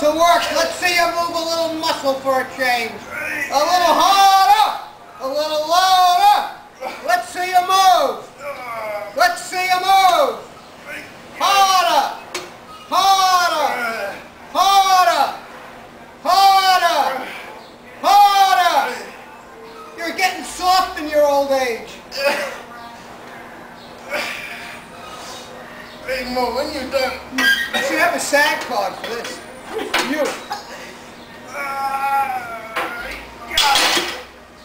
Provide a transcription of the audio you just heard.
to work. Let's see you move a little muscle for a change. A little harder. A little louder. Let's see you move. Let's see you move. Harder. Harder. Harder. Harder. Harder. You're getting soft in your old age. Hey Mo, when you're done? You should have a SAG card for this.